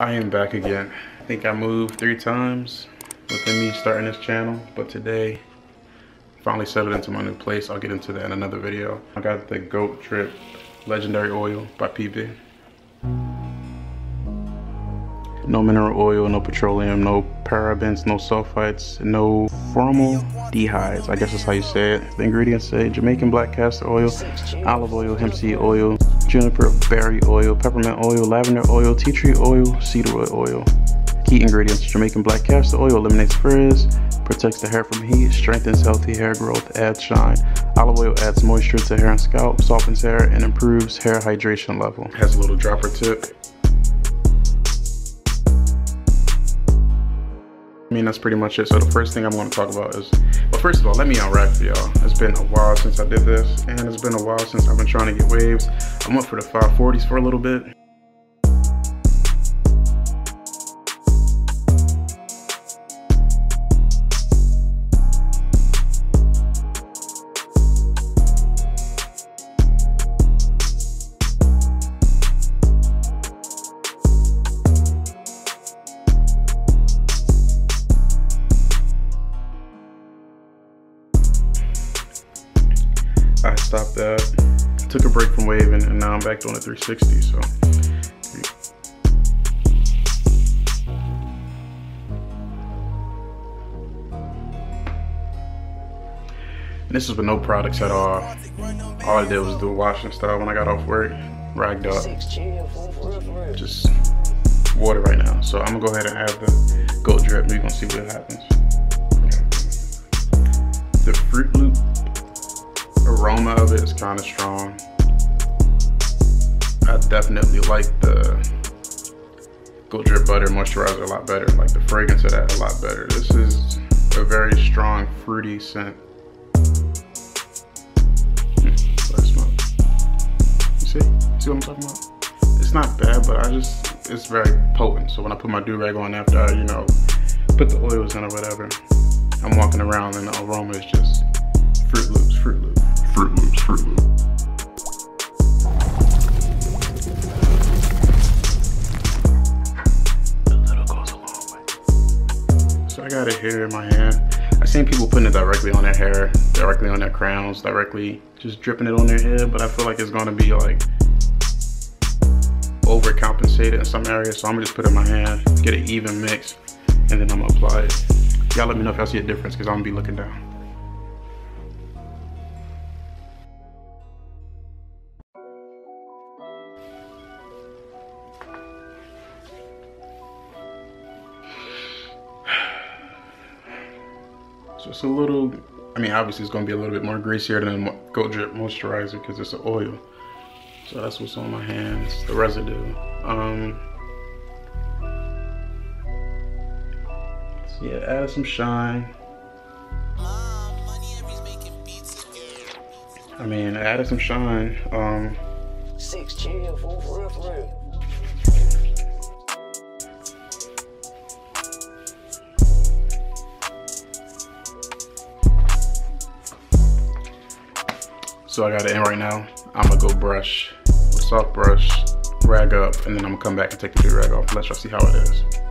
I am back again. I think I moved three times within me starting this channel, but today finally settled into my new place. I'll get into that in another video. I got the Goat Drip Legendary Oil by PB. No mineral oil, no petroleum, no parabens, no sulfites, no formaldehydes. I guess that's how you say it. The ingredients say Jamaican black castor oil, olive oil, hemp seed oil, juniper berry oil, peppermint oil, lavender oil, tea tree oil, cedarwood oil. Key ingredients Jamaican black castor oil eliminates frizz, protects the hair from heat, strengthens healthy hair growth, adds shine. Olive oil adds moisture to hair and scalp, softens hair, and improves hair hydration level. Has a little dropper tip. Mean, that's pretty much it. So the first thing I'm to talk about is, well, first of all, let me unwrap for y'all. It's been a while since I did this, and it's been a while since I've been trying to get waves. I went for the 540s for a little bit. I stopped that, took a break from waving, and now I'm back doing a 360. So. And this is with no products at all. All I did was do washing style when I got off work, ragged up. Just water right now. So I'm gonna go ahead and add the goat drip. We're gonna see what happens. The Fruit Loop aroma of it is kind of strong. I definitely like the Goat Drip Butter Moisturizer a lot better. Like the fragrance of that a lot better. This is a very strong fruity scent. Hmm, see? See what I'm talking about? It's not bad, but I just, it's very potent. So when I put my do-rag on after I, you know, put the oils in or whatever, I'm walking around and the aroma is just got it here in my hand. I've seen people putting it directly on their hair, directly on their crowns, directly just dripping it on their head, but I feel like it's gonna be like overcompensated in some areas. So I'm gonna just put it in my hand, get an even mix, and then I'm gonna apply it. Y'all let me know if y'all see a difference because I'm gonna be looking down. So it's a little, I mean, obviously it's gonna be a little bit more greasier than Goat Drip Moisturizer because it's an oil. So that's what's on my hands, the residue. Um, so yeah, add some shine. I mean, added some shine. Um, Six chill, fool, for real, for real. So I got it in right now. I'm gonna go brush with soft brush, rag up, and then I'm gonna come back and take the do rag off. Let y'all see how it is.